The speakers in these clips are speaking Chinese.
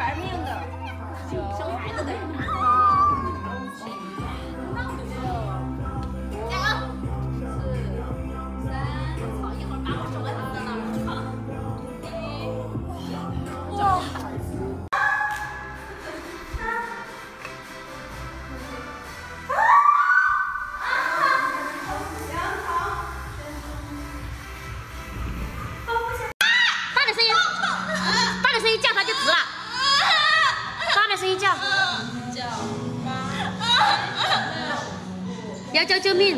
玩命的，生孩子的。要叫救命！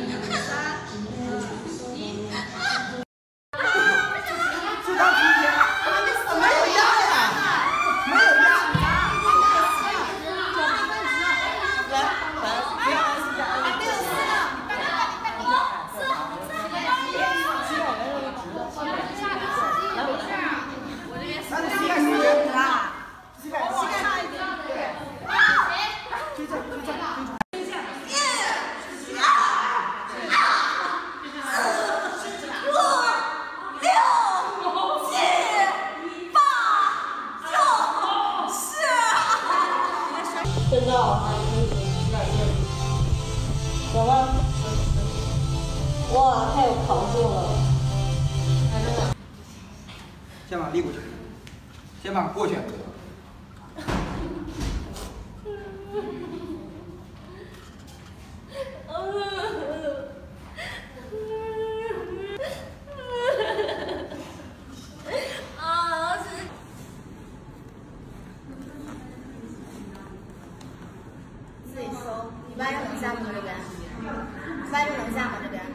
真的，有吗？哇，太有弹性了！肩膀立过去，肩膀过去。能下吗这边。外边能下吗这边。